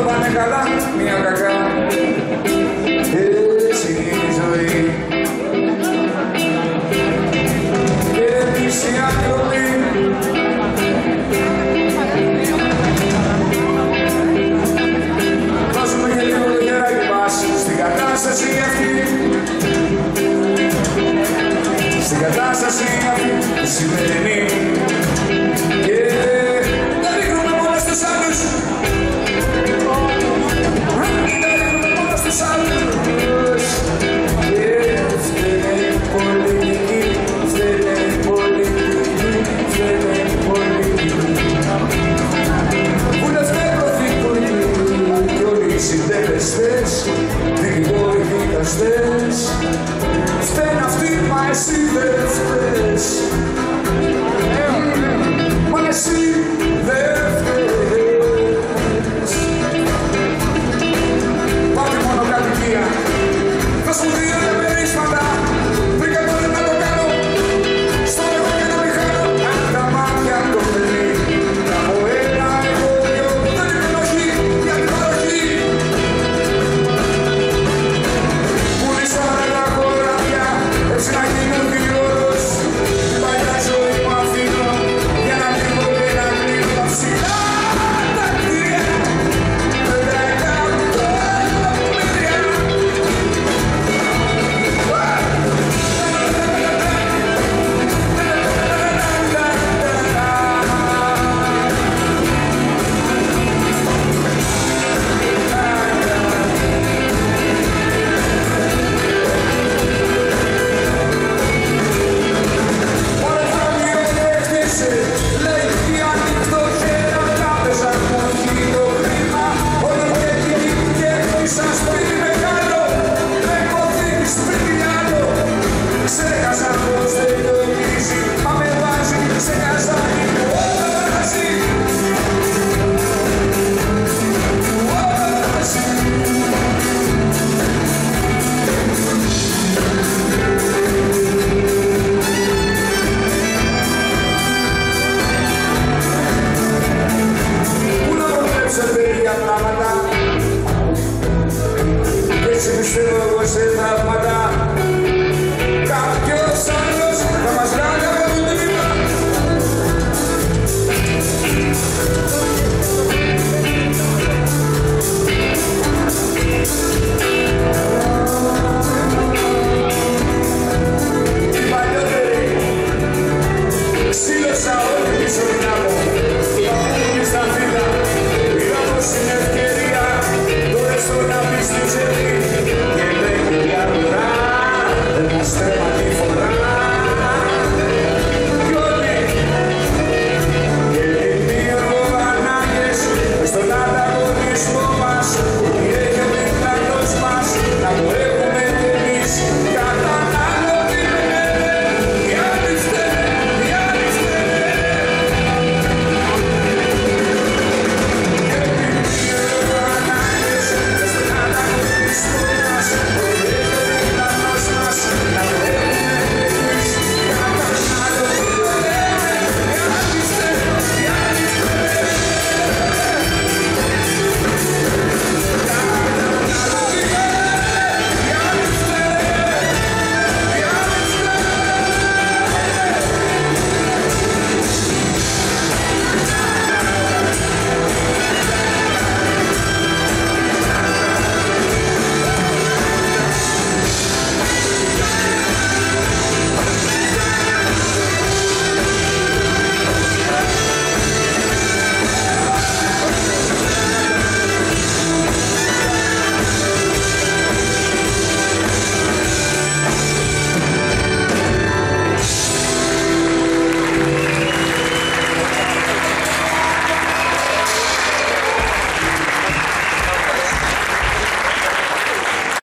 Copacabana, minha cacá. συντελεστές δικηγόροι δικαστές. Φταίνε μα εσύ δεν φταίς